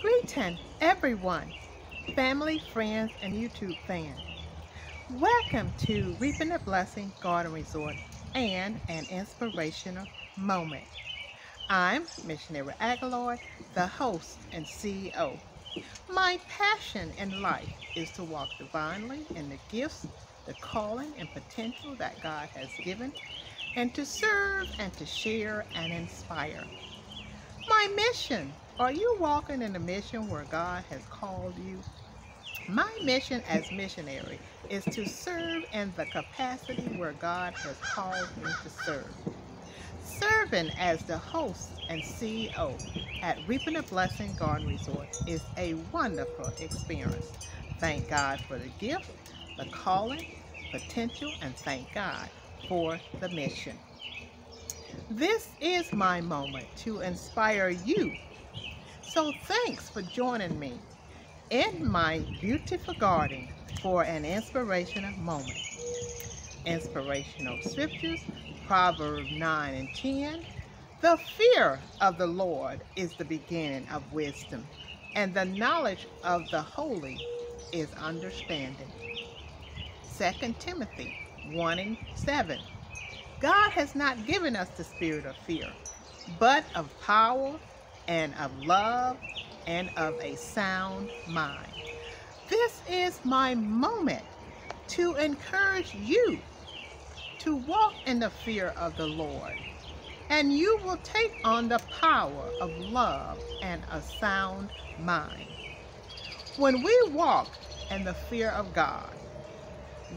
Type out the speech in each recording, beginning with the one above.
Greeting everyone, family, friends, and YouTube fans. Welcome to Reaping the Blessing Garden Resort and an inspirational moment. I'm Missionary Aguillard, the host and CEO. My passion in life is to walk divinely in the gifts, the calling, and potential that God has given, and to serve and to share and inspire. My mission are you walking in the mission where God has called you? My mission as missionary is to serve in the capacity where God has called me to serve. Serving as the host and CEO at Reaping a Blessing Garden Resort is a wonderful experience. Thank God for the gift, the calling, potential, and thank God for the mission. This is my moment to inspire you so thanks for joining me in my beautiful garden for an inspirational moment. Inspirational scriptures, Proverbs 9 and 10. The fear of the Lord is the beginning of wisdom, and the knowledge of the holy is understanding. 2 Timothy 1 and 7. God has not given us the spirit of fear, but of power and of love and of a sound mind. This is my moment to encourage you to walk in the fear of the Lord, and you will take on the power of love and a sound mind. When we walk in the fear of God,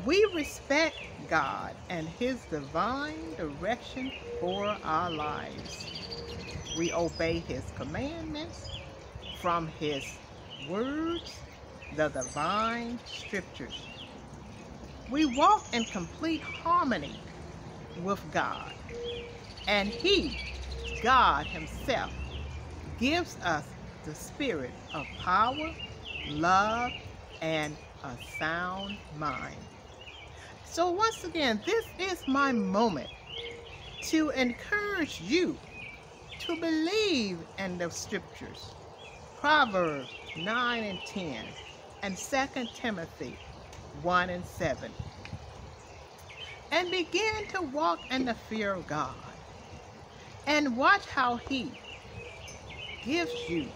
we respect God and His divine direction for our lives. We obey his commandments from his words, the divine scriptures. We walk in complete harmony with God. And he, God himself, gives us the spirit of power, love, and a sound mind. So once again, this is my moment to encourage you to believe in the scriptures. Proverbs 9 and 10 and 2 Timothy 1 and 7. And begin to walk in the fear of God. And watch how he gives you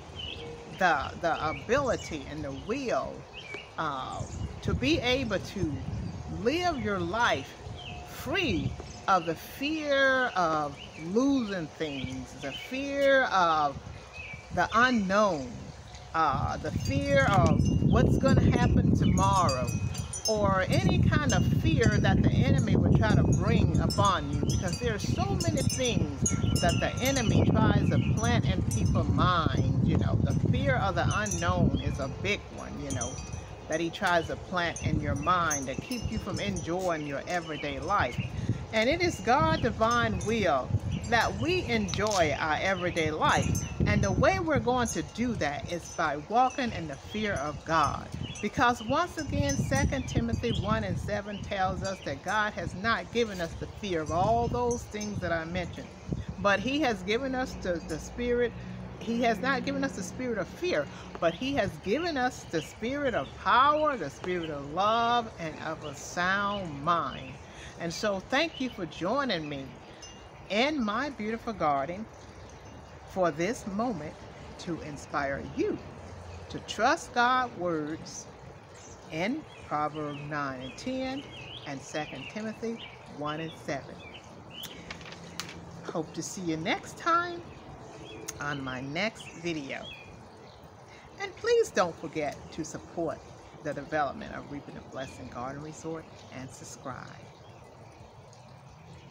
the, the ability and the will uh, to be able to live your life free of the fear of losing things, the fear of the unknown, uh, the fear of what's going to happen tomorrow, or any kind of fear that the enemy would try to bring upon you because there are so many things that the enemy tries to plant in people's minds. You know, the fear of the unknown is a big one, you know, that he tries to plant in your mind to keep you from enjoying your everyday life. And it is God's divine will that we enjoy our everyday life. And the way we're going to do that is by walking in the fear of God. Because once again, 2 Timothy 1 and 7 tells us that God has not given us the fear of all those things that I mentioned. But he has given us the, the spirit he has not given us the spirit of fear, but he has given us the spirit of power, the spirit of love, and of a sound mind. And so thank you for joining me in my beautiful garden for this moment to inspire you to trust God's words in Proverbs 9 and 10 and 2 Timothy 1 and 7. Hope to see you next time on my next video. And please don't forget to support the development of Reaping a Blessing Garden Resort and subscribe.